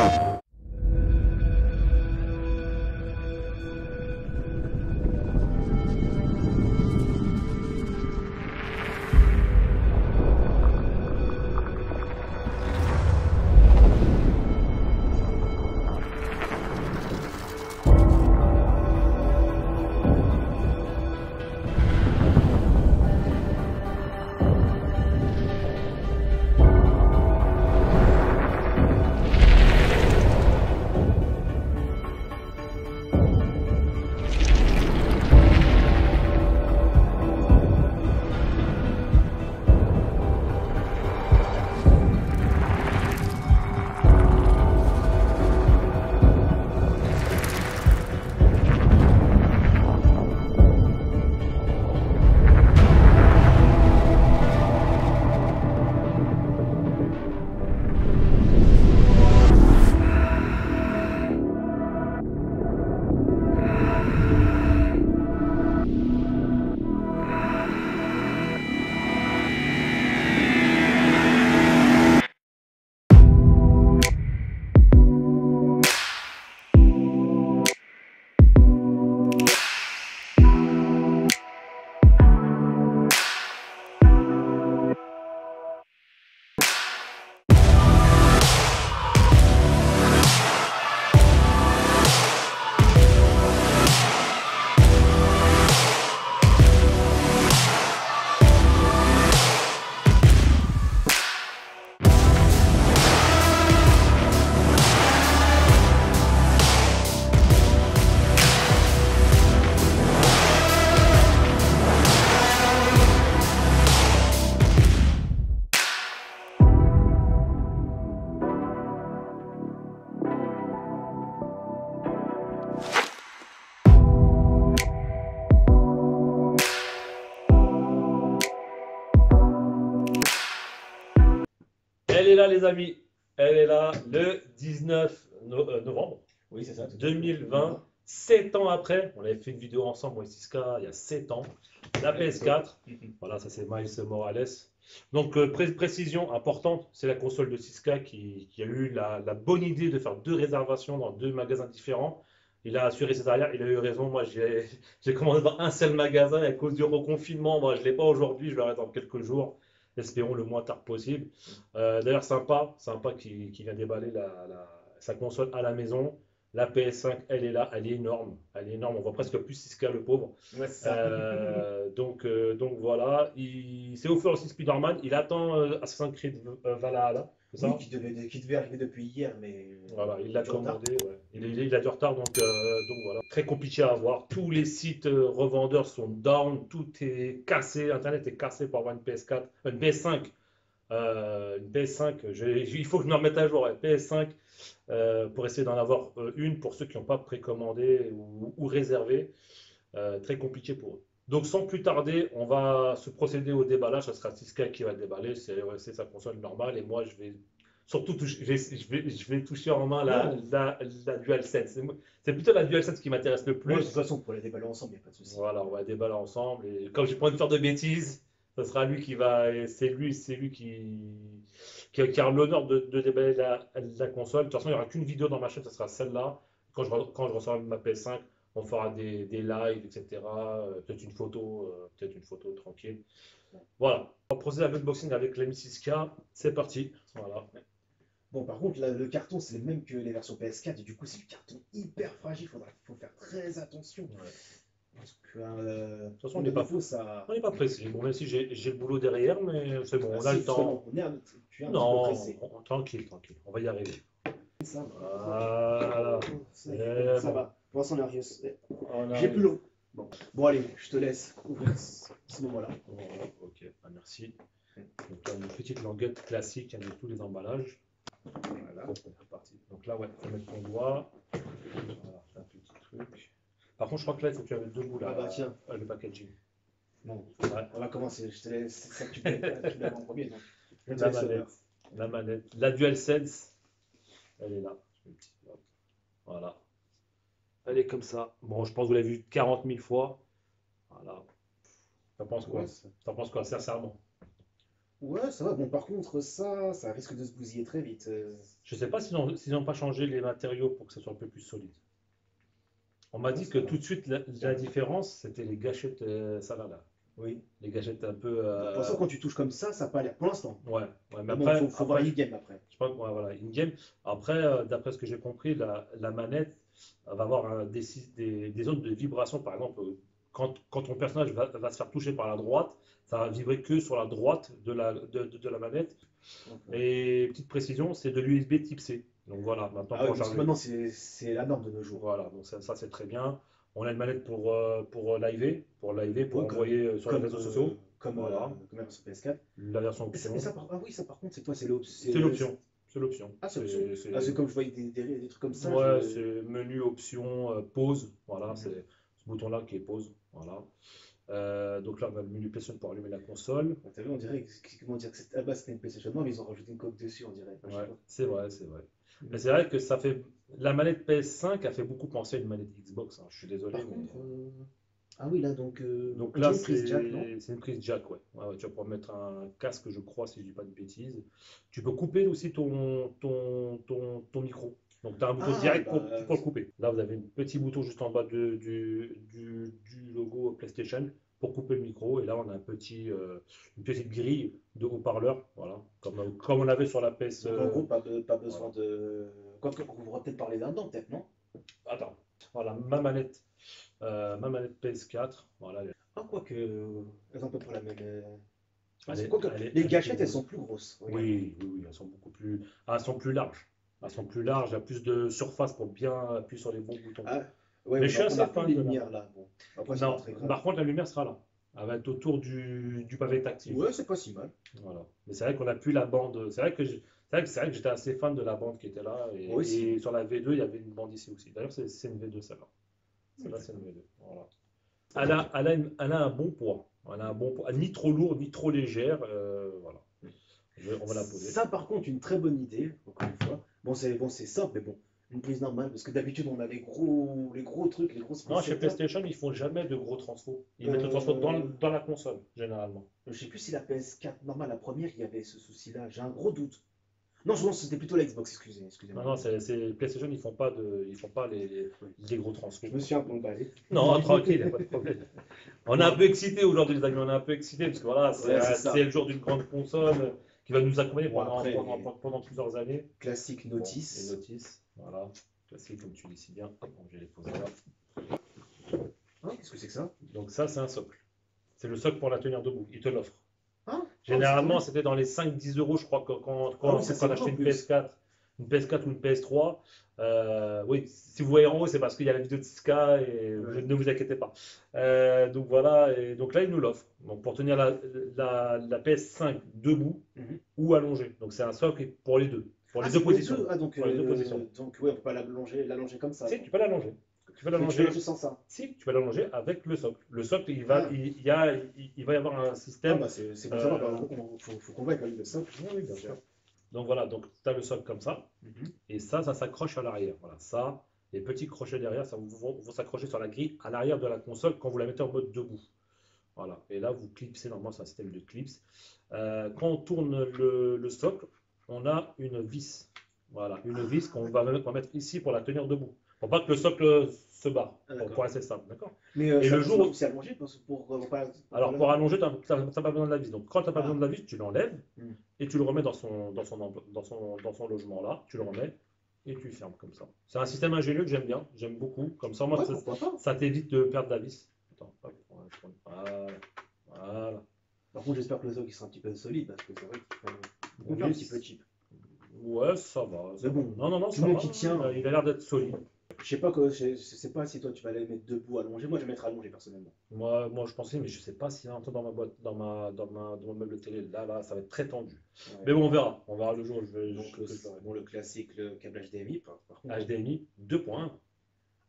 Oh. Elle est là, les amis. Elle est là le 19 no- euh, novembre Oui, c'est ça. tout à fait. 2020. 7 ans après, on avait fait une vidéo ensemble, moi et Siska, il y a 7 ans. La PS4, voilà, ça c'est Miles Morales. Donc, euh, pré- précision importante, c'est la console de Siska qui, qui a eu la, la bonne idée de faire deux réservations dans deux magasins différents. Il a assuré ses arrières, il a eu raison. Moi, j'ai j'ai commandé dans un seul magasin et à cause du reconfinement. Moi, je ne l'ai pas aujourd'hui, je l'aurai dans quelques jours. Espérons le moins tard possible. Euh, D'ailleurs, sympa, sympa qui, qui vient déballer la- la- sa console à la maison. La PS5, elle est là, elle est énorme. Elle est énorme. On voit presque plus Siska, le pauvre. Ouais. Euh, donc, euh, donc voilà, il s'est offert aussi Spider-Man. Il attend Assassin's Creed Valhalla, ça Oui, qui devait, qui devait arriver depuis hier, mais. Voilà, il l'a commandé. ouais. Il, il- il a du retard, donc, euh, donc voilà. Très compliqué à avoir. Tous les sites euh, revendeurs sont down, tout est cassé. Internet est cassé pour avoir une PS4, une PS5. Euh, une PS5, je- il faut que je me remette à jour. ouais. PS5 euh, pour essayer d'en avoir euh, une pour ceux qui n'ont pas précommandé ou, ou réservé. Euh, très compliqué pour eux. Donc sans plus tarder, on va se procéder au déballage. Ça sera Siska qui va le déballer. C'est ouais, sa console normale et moi je vais surtout toucher, je vais, je vais- je vais toucher en main la, la, la DualSense. C'est plutôt la DualSense qui m'intéresse le plus. Ouais, de toute façon, pour les déballer ensemble, il n'y a pas de souci. Voilà, on va déballer ensemble. Et comme j'ai pas envie de faire de bêtises, ce sera lui qui va. C'est lui, c'est lui qui, qui, qui a l'honneur de, de déballer la, la console. De toute façon, il n'y aura qu'une vidéo dans ma chaîne, ce sera celle-là. Quand je, quand je recevrai ma PS5, on fera des, des lives, etc. Euh, peut-être une photo, euh, peut-être une photo tranquille. Voilà. On va procéder à l'unboxing avec l'ami 6K. C'est parti. Voilà. Bon, par contre, là, le carton, c'est le même que les versions PS4, et du coup, c'est du carton hyper fragile. Il faudra, faut faire très attention. Ouais. Parce que, euh, toute façon, on n'est pas- défaut, ça. On n'est pas pressé. Bon, même si j'ai j'ai le boulot derrière, mais c'est bon, on Ah, a si, le temps. justement, On est un, tu es un Non, petit peu pressé. on- tranquille, tranquille. On va y arriver. Ça, Voilà. ça, va. Arrive. On J'ai plus l'eau. Bon. bon, allez, je te laisse ouvrir ce moment-là. Voilà, ok, ah, merci. Donc là, une petite languette classique hein, de tous les emballages. Voilà. Donc là, ouais, faut mettre ton doigt. Voilà, un petit truc. Par contre, je crois que là, il faut que tu aies deux bouts là, Ah bah, tiens. le packaging. Bon, Ouais. on va commencer. Je te laisse. C'est ça que tu l'avais en premier. donc. Je La manette, la manette, la DualSense, elle est là. Voilà. Elle est comme ça. Bon, je pense que vous l'avez vu 40 000 fois. Voilà. T'en penses quoi? Ouais, T'en penses quoi, sincèrement? Ouais, ça va. Bon, par contre, ça, ça risque de se bousiller très vite. Je sais pas s'ils n'ont pas changé les matériaux pour que ça soit un peu plus solide. On m'a dit que tout de suite, la, la différence, c'était les gâchettes euh, Salada. Oui. Les gâchettes un peu. euh, Pour l'instant, quand tu touches comme ça, ça n'a pas l'air. Pour l'instant. Ouais, ouais, mais bon, après, faut, faut voir l'e-game après. je pense ouais, voilà, in-game. Après, euh, d'après ce que j'ai compris, la, la manette euh, va avoir un- des, sy- des, des zones de vibration. Par exemple, euh, quand, quand ton personnage va, va se faire toucher par la droite, ça va vibrer que sur la droite de la, de, de- de la manette. Et petite précision, c'est de l'USB type C. Donc voilà, maintenant Ah oui, maintenant, c'est c'est la norme de nos jours. Voilà, donc ça, ça, c'est très bien. On a une manette pour, euh, pour live, pour live, pour Ouais, envoyer euh, sur les Comme, réseaux euh, sociaux. Comme, Voilà. euh, comme sur PS4. La version ça, ça, ah oui, ça par contre, c'est quoi? C'est l'op- C'est l'option. C'est l'option. Ah, c'est Ah, c'est comme je voyais des, des, des trucs comme ça. Ouais, je- c'est menu option euh, pause. Voilà, Mhm. c'est ce bouton-là qui est pause. Voilà. Euh, donc là, on a le menu PlayStation pour allumer la console. Ouais, T'as vu, on dirait que, comment dire que à la base c'était une PlayStation 1, mais ils ont rajouté une coque dessus, on dirait. Enfin, Ouais, c'est vrai, c'est vrai. Mais c'est vrai que ça fait. La manette PS5 a fait beaucoup penser à une manette Xbox. hein. Je suis désolé, Par mais. contre, euh, ah oui, là donc. euh, Donc on là, c'est une prise jack, ouais. Ouais, ouais, tu vas pouvoir mettre un casque, je crois, si je dis pas de bêtises. Tu peux couper aussi ton, ton, ton, ton micro. Donc tu as un bouton Ah, direct pour, bah, pour le couper. Là, vous avez un petit bouton juste en bas de- du, du, du logo PlayStation pour couper le micro. Et là, on a un petit, euh, une petite grille de haut-parleur, voilà, comme, comme on avait sur la PS. Donc, en euh, gros, pas, pas besoin de. Quoique, on pourra peut-être parler d'un dent, peut-être, non? Attends, voilà, ma manette, euh, ma manette PS4. Voilà, Ah, quoique. Elles ont à peu près la même. euh, elle est- quoique, elle est- les gâchettes, elles sont plus grosses. Oui, oui, oui, elles sont beaucoup plus, ah, elles sont plus larges. Elles sont plus larges, il y a plus de surface pour bien appuyer sur les bons boutons. Ah, ouais, Mais je suis assez fan de lumières là. Bon. Après, non, par contre, la lumière sera là. Elle va être autour du, du pavé tactile. Ouais, c'est pas si mal. Voilà. Mais c'est vrai qu'on a plus la bande. C'est vrai que c'est vrai que j'étais assez fan de la bande qui était là. Et, sur la V2, il y avait une bande ici aussi. D'ailleurs, c'est une V2 celle-là. Celle-là, c'est une V2. Voilà. Elle a, elle a une- elle a un bon poids. Elle a un bon poids. Ni trop lourd, ni trop légère. euh, voilà. Je- on va la poser. Ça, par contre, une très bonne idée, encore une fois. Bon, c'est bon, c'est simple, mais bon, une prise normale, parce que d'habitude, on a les gros, les gros trucs, les grosses Non, chez. PlayStation, ils font jamais de gros transfo. Ils mettent le Euh, transfo dans, dans la console, généralement. Je sais plus si la PS4 normale, la première, il y avait ce souci-là. J'ai un gros doute. Non, je pense que c'était plutôt la Xbox, excusez, excusez-moi. Non, non, c'est PlayStation, ils font pas de, ils font pas les, les, les gros transfos. Je me suis un peu emballé. Non, tranquille, il n'y a pas de problème. On est un peu excité aujourd'hui, les amis, on est un peu excité parce que voilà, c'est Ouais, le jour d'une grande console qui va nous accompagner Bon, pendant, après, pendant, les- pendant- pendant plusieurs années. Classique Bon, notice. Voilà, classique comme tu dis si bien. Je vais les poser là. Hein, Qu'est-ce que c'est que ça? Donc ça, c'est un socle. C'est le socle pour la tenir debout, il te l'offre. Hein Généralement, c'était dans les 5-10 euros, je crois, que quand, quand, Ah oui, quand on achetait une plus. PS4, une PS4 ou une PS3. euh, oui, si vous voyez en haut, c'est parce qu'il y a la vidéo de Ska et vous- Ouais. ne vous inquiétez pas. Euh, donc voilà, et donc là, il nous l'offre. Donc pour tenir la, la, la PS5 debout Mhm. ou allongée. Donc c'est un socle pour les deux, pour les Ah, deux c'est positions. Ah, donc, Pour les deux euh, positions. donc ouais, on peut pas l'allonger, l'allonger comme ça. Si, tu peux l'allonger. Tu peux l'allonger. sans ça. Si, tu peux l'allonger avec le socle. Le socle, il va, Ah. il, y a, il, il va y avoir un Ah, système. bah, c'est c'est bon Euh, savoir, bah, on- faut, qu'on voit avec le socle. Oui, oui, bien sûr. Donc voilà, donc tu as le socle comme ça. Mhm. Et ça, ça s'accroche à l'arrière. Voilà, ça, les petits crochets derrière, ça vont, vont s'accrocher sur la grille à l'arrière de la console quand vous la mettez en mode debout. Voilà, et là, vous clipsez, normalement, c'est un système de clips. Euh, quand on tourne le, le socle, on a une vis. Voilà, une vis qu'on va, mettre- on va mettre ici pour la tenir debout. Pour pas que le socle se barre, Ah, pour, pour rester stable, d'accord? Mais euh, Et ça- le jour où- c'est allongé parce que pour, pour, Alors, pour- pour allonger, tu n'as pas besoin de la vis. Donc, quand tu n'as pas Ah. besoin de la vis, tu l'enlèves Hmm. et tu le remets dans son, dans son, dans son, dans son logement là. Tu le remets et tu fermes comme ça. C'est un système ingénieux que j'aime bien. J'aime beaucoup. Comme ça, moi, Ouais, ça, t'évite de perdre la vis. Attends. Voilà. Voilà. Par contre, j'espère que le socle sera un petit peu solide parce que c'est vrai qu'il fait Fait un petit peu cheap. Ouais, ça va. Mais bon, non, non, non, ça va. tient. Euh, Il a l'air d'être solide. Je sais pas que je, sais pas si toi tu vas les mettre debout allongé. Moi, je vais mettre allongé personnellement. Moi, moi, je pensais, mais je sais pas si entend dans ma boîte, dans ma, dans ma, dans mon meuble télé. Là, là, ça va être très tendu. Ouais. Mais bon, on verra. On verra le jour où je vais. Donc, je- le, je bon, le classique, le câble HDMI. Par, par contre. HDMI 2.1.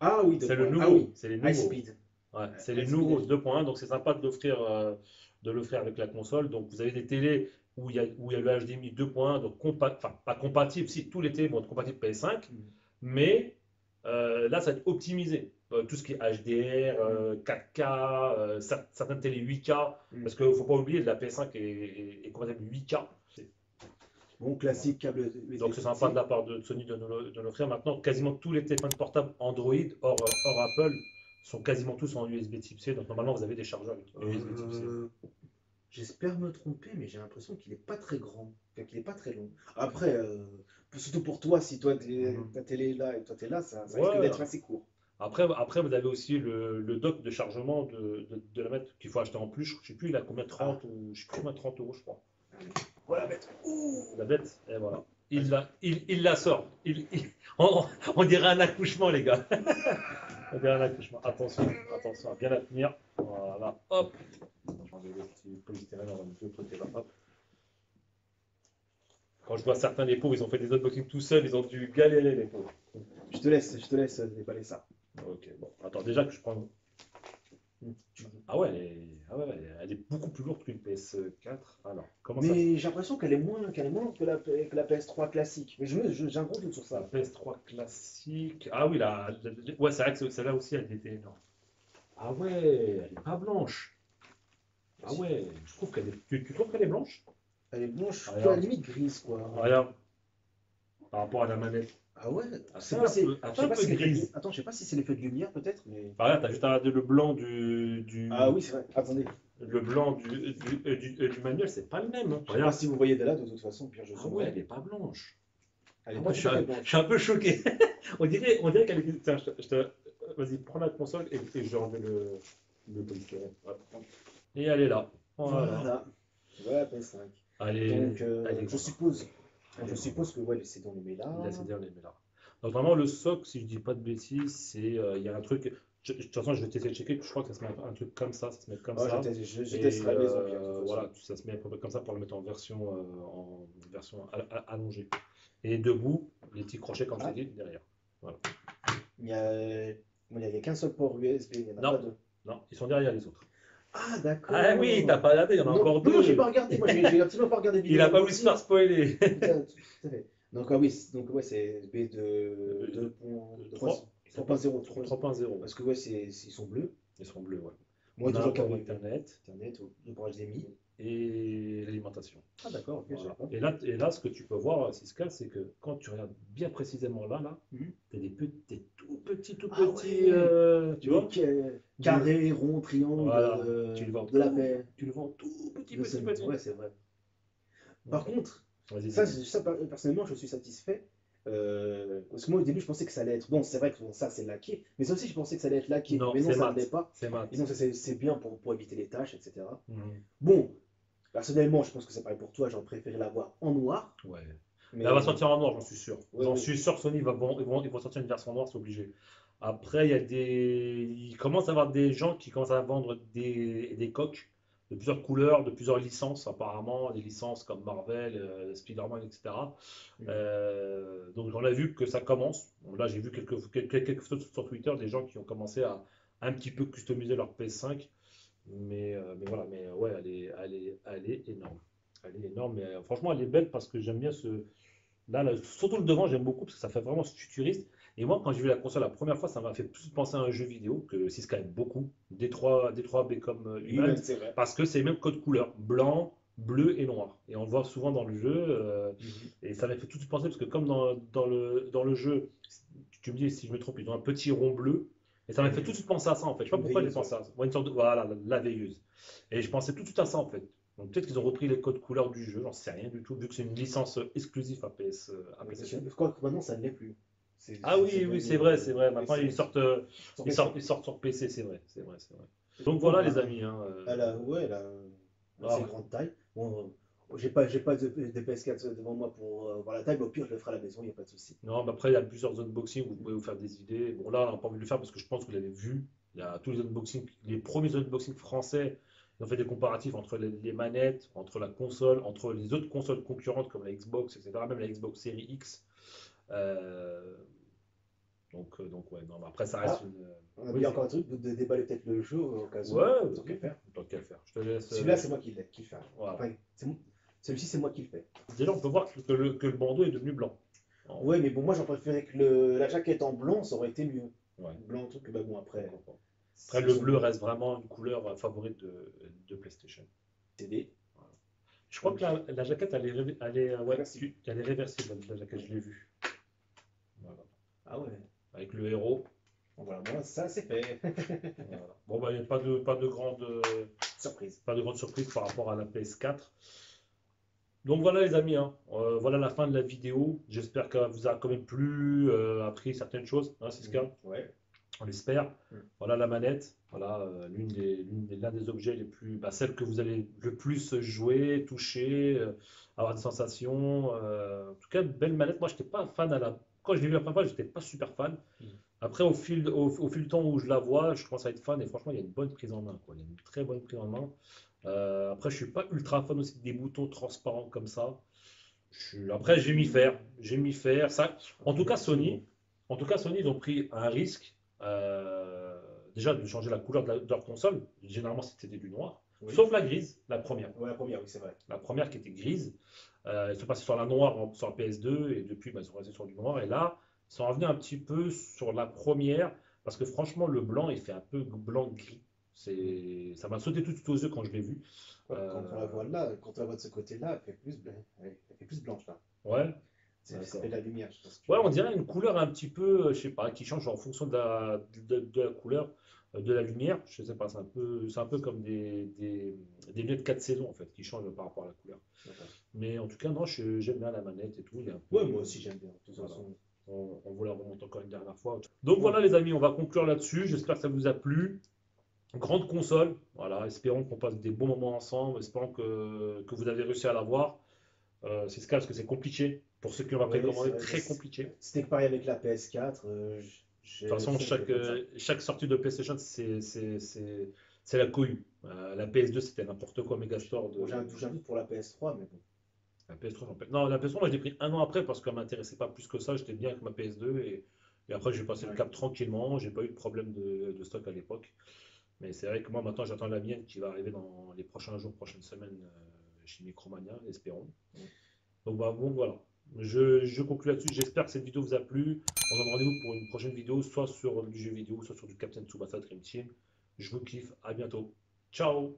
Ah oui, C'est le nouveau. Ah oui, C'est les high nouveaux. speed. Ouais, c'est high les nouveaux HD. 2.1. Donc c'est sympa de l'offrir euh, de l'offrir avec la console. Donc vous avez des télés où il y a, où il y a le HDMI 2.1, donc compa- enfin pas compatible. Si tous les télés vont être compatibles PS5, Mhm. mais Euh, là, ça va être optimisé. Euh, tout ce qui est HDR, euh, 4K, euh, cer- certaines télé 8K, Mm. parce qu'il ne faut pas oublier, la PS5 est, est, est compatible 8K. Bon, classique, câble. Donc c'est sympa de la part de Sony de nous l'offrir. Maintenant, quasiment tous les téléphones portables Android, hors, hors Apple, sont quasiment tous en USB type C. Donc normalement, vous avez des chargeurs USB type C. J'espère me tromper, mais j'ai l'impression qu'il n'est pas très grand, qu'il n'est pas très long. Après, euh, surtout pour toi, si toi t'es- Mhm. ta télé est là et toi t'es là, ça, ça Ouais. risque d'être assez court. Après, après, vous avez aussi le, le dock de chargement de, de, de la mettre qu'il faut acheter en plus. Je ne sais plus, il a combien 30 ou je sais plus combien 30 euros, je crois. Voilà, bête. Ouh La bête, et voilà. Il la, il, il la sort. Il, il- on, on dirait un accouchement, les gars. on dirait un accouchement. Attention, attention à bien la tenir. Voilà, hop. Le petit polystyrène, là, hop. Quand je vois certains des pauvres, ils ont fait des unboxings tout seuls, ils ont dû galérer, les pauvres. Je te laisse, je te laisse déballer ça. Ok, bon. Attends, déjà que je prends. Ah ouais, elle est, ah ouais, elle est- beaucoup plus lourde qu'une PS4. Alors, comment ça Mais j'ai l'impression qu'elle est moins, qu'elle est moins que la, que la PS3 classique. Mais je je- j'ai un gros doute sur La ça. PS3 classique. Ah oui, là, ouais, c'est vrai que celle-là aussi, elle était énorme. Ah ouais, elle est pas blanche. Ah ouais, je trouve qu'elle est. Tu, tu trouves qu'elle est blanche? Elle est blanche, Ah, à la limite grise, quoi. Regarde. Par rapport à la manette. Ah ouais Ah, c'est un peu- un peu si grise. Attends, je sais pas si c'est l'effet de lumière, peut-être, mais... Bah, regarde, t'as juste à le blanc du. du Ah oui, c'est vrai. Attendez. Le blanc du, du, euh, du, euh, du manuel, c'est pas le même. hein. Je sais pas Regarde. si vous voyez de là, de toute façon, pire je Ah zoome. ouais, elle est pas blanche. Elle est Ah, pas je, suis un, blanche. je suis un peu choqué. on dirait, on dirait qu'elle est. Tiens, je te- Vas-y, prends la console et, et je remets le, le polystyrène. Voilà. Et elle est là. Voilà. Voilà. Voilà, PS5. Elle est, Donc, euh, est je suppose, je suppose que ouais, c'est dans les là. Il a cédé, on les là. Donc vraiment, le soc, si je dis pas de bêtises, c'est. euh, Il y a un truc. je- De toute façon, je vais tester checker. Je crois que ça se met un, un truc comme ça. Ça se met comme Ouais, ça. je, je, je testerai la maison. euh, voilà, ça se met à peu près comme ça pour le mettre en version, euh, en version allongée. Et debout, les petits crochets, comme Ah. je t'ai dit, derrière. Il y a, y a qu'un seul port USB, il n'y en a Non. pas deux. Non, ils sont derrière les autres. Ah, d'accord. Ah oui, t'as pas regardé, il y en a Non, encore deux. Non, j'ai pas regardé. Moi, j'ai absolument pas regardé Il a pas voulu se faire spoiler. Putain, tout à fait. Donc, ah oui, c'est- donc, ouais, c'est USB de 2.0. 3.0. 3.0. Parce que, ouais, c'est- ils sont bleus. Ils sont bleus, ouais. Moi, toujours qu'avec Internet Internet, le HDMI. et l'alimentation. Ah, d'accord, Voilà. Et là, et là, ce que tu peux voir, Siska, c'est que quand tu regardes bien précisément là, là, Mhm. tu as des, des tout petits, tout Ah ouais. euh, tu vois, carré, rond, triangle, Voilà. euh, Tu le en de la tout. paix. tu le vois en tout petit, petit, ce- petit. Ouais, c'est vrai. Par contre, ça, ça, per- personnellement, je suis satisfait. euh, parce que moi, au début, je pensais que ça allait être. Bon, c'est vrai que bon, ça, c'est laqué. Mais ça aussi, je pensais que ça allait être laqué. Non, mais non, c'est ça ne l'est pas. c'est bien pour, pour éviter les tâches, etc. Mhm. Bon, personnellement, je pense que c'est pareil pour toi. J'aurais préféré l'avoir en noir. Ouais. Mais Elle va sortir en noir, j'en suis sûr. Ouais, j'en suis sûr, Sony va bon, ils, vont, ils vont sortir une version noire, c'est obligé. Après, il y a des. Il commence à y avoir des gens qui commencent à vendre des, des coques de plusieurs couleurs, de plusieurs licences, apparemment, des licences comme Marvel, euh, Spider-Man, etc. Euh, donc, on a vu que ça commence. Bon, là, j'ai vu quelques, quelques, quelques photos sur Twitter des gens qui ont commencé à un petit peu customiser leur PS5. Mais, euh, mais voilà, mais ouais, elle est, elle est, elle est énorme. Elle est énorme, mais euh, franchement, elle est belle parce que j'aime bien ce. Là, là, surtout le devant, j'aime beaucoup parce que ça fait vraiment futuriste. Et moi, quand j'ai vu la console la première fois, ça m'a fait plus penser à un jeu vidéo que Siska aime beaucoup. Détroit, Détroit Become euh, Human. Parce que c'est le même code couleur, blanc, bleu et noir. Et on le voit souvent dans le jeu. euh, et ça m'a fait tout de suite penser, parce que comme dans, dans le, dans le jeu, tu me dis si je me trompe, ils ont un petit rond bleu. Et ça m'a fait tout de suite penser à ça en fait. Je sais pas pourquoi j'ai pensé à ça. Ouais, une sorte de, voilà, la, la veilleuse. Et je pensais tout de suite à ça en fait. Donc peut-être qu'ils ont repris les codes couleurs du jeu, j'en sais rien du tout, vu que c'est une licence exclusive à, PS, euh, à PlayStation. Je crois que maintenant, ça ne l'est plus. Ah oui, oui, c'est vrai, c'est vrai. Maintenant ils sortent, euh, sur ils PC. sortent, ils sortent sur PC, c'est vrai, c'est vrai, c'est vrai. Donc voilà les amis. hein, euh, Elle a, ouais, elle a une Ah. assez grande taille. Bon, j'ai pas, j'ai pas de, de PS4 devant moi pour euh, voir la taille, mais au pire, je le ferai à la maison, il n'y a pas de souci. Non, mais après, il y a plusieurs unboxings où vous pouvez vous faire des idées. Bon, là, on n'a pas envie de le faire parce que je pense que vous l'avez vu. Il y a tous les unboxings, les premiers unboxings français. Ils ont fait des comparatifs entre les, les manettes, entre la console, entre les autres consoles concurrentes comme la Xbox, etc. Même la Xbox Series X. Euh, donc, euh, donc, ouais, non, mais après, ça reste Ah. une. On a Oui, encore un truc de, de déballer peut-être le jeu au cas où. Ouais, tant qu'à faire. Tant qu'à faire. Euh, Celui-là, c'est moi qui l'ai, qui le voilà. Enfin, moi- celui-ci, c'est moi qui le fais. Déjà, on peut voir que le, que le bandeau est devenu blanc. En- Ouais, mais bon, moi j'en préférais que le... la jaquette en blanc, ça aurait été mieux. Ouais. Blanc, truc, bah bon, après. Après, le bleu reste vraiment une couleur euh, favorite de, de PlayStation. CD. Je crois que la, la jaquette, elle est, révé- elle est, euh, ouais, elle est réversible, la, jaquette, je l'ai vue. Voilà. Ah ouais. Avec le héros. Bon, voilà, moi, ça c'est fait. Voilà. Bon, bah, il n'y a pas de, pas, de grande, euh, Surprise. pas de grande surprise par rapport à la PS4. Donc voilà les amis, hein. Euh, voilà la fin de la vidéo. J'espère qu'elle vous a quand même plu, euh, appris certaines choses, hein, Siska? Ouais. On l'espère. Mm. Voilà la manette, voilà euh, l'une des, l'un des objets les plus, bah, celle que vous allez le plus jouer, toucher, euh, avoir des sensations. euh, en tout cas, belle manette. Moi, je n'étais pas fan à la. Quand je l'ai vu la première fois, j'étais pas super fan. Mm. Après, au fil, au, au fil du temps où je la vois, je commence à être fan et franchement, il y a une bonne prise en main, quoi. Il y a une très bonne prise en main. Euh, après, je suis pas ultra fan aussi des boutons transparents comme ça. Je Après, j'ai mis faire, j'ai mis faire. Ça, en tout cas, Sony, en tout cas, Sony, ils ont pris un risque, euh, déjà de changer la couleur de, la- de leur console. Généralement, c'était du noir, Oui. sauf la grise, la première. Ouais, la première, oui, c'est vrai. La première qui était grise. Euh, ils sont passés sur la noire sur la PS2 et depuis, bah, ils sont restés sur du noir. Et là, ils sont revenus un petit peu sur la première parce que franchement, le blanc, il fait un peu blanc-gris. C'est, ça m'a sauté tout de suite aux yeux quand je l'ai vu. Quand Euh, on la voit là, quand on la voit de ce côté-là, elle fait plus, bla- elle elle fait plus blanche là. Ouais. De la lumière, je pense. Ouais, on dirait une couleur un petit peu, euh, je sais pas, qui change en fonction de la, de, de la couleur, euh, de la lumière. Je sais pas, c'est un peu, c'est un peu comme des, des, des lunettes 4 saisons en fait, qui changent par rapport à la couleur. Mais en tout cas, non, j'aime bien la manette et tout. Il y a un peu- Ouais, moi aussi j'aime bien. De toute Voilà. façon. On, on vous la remonte encore une dernière fois. Donc voilà les amis, on va conclure là-dessus. J'espère que ça vous a plu. Grande console, voilà, espérons qu'on passe des bons moments ensemble, espérons que, que vous avez réussi à l'avoir. Euh, c'est ce cas parce que c'est compliqué. Pour ceux qui ont Ouais, précommandé, très compliqué. C'était pareil avec la PS4. euh, De toute façon, chaque, euh, chaque sortie de PlayStation, c'est la cohue. Euh, la PS2, c'était n'importe quoi, Megastore. De... Doute pour la PS3, mais bon. La PS3, j'en paie- Non, la PS3, moi, je l'ai pris un an après parce qu'elle m'intéressait pas plus que ça. J'étais bien avec ma PS2 et, et après, j'ai passé le Ouais. cap tranquillement. J'ai pas eu de problème de, de stock à l'époque. Mais c'est vrai que moi, maintenant, j'attends la mienne qui va arriver dans les prochains jours, prochaines semaines euh, chez Micromania, espérons. Ouais. Donc, bah, bon, voilà. Je, conclue là-dessus. J'espère que cette vidéo vous a plu. On se donne rendez-vous pour une prochaine vidéo, soit sur du jeu vidéo, soit sur du Captain Tsubasa Dream Team. Je vous kiffe. À bientôt. Ciao